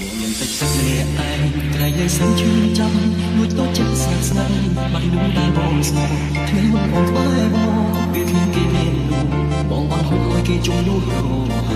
មានមានតិចតិចម្នាក់ឯងថ្ងៃឯងសឹងជឿចាំលួចតតចិត្តស្និទ្ធស្នេហ៍បាក់នោះដែលបងស្នេហ៍ថ្ងៃមុនបងក្បែរបងពេលគ្នាគេមាននោះបងបានហូបឲ្យគេជុំនោះរហូត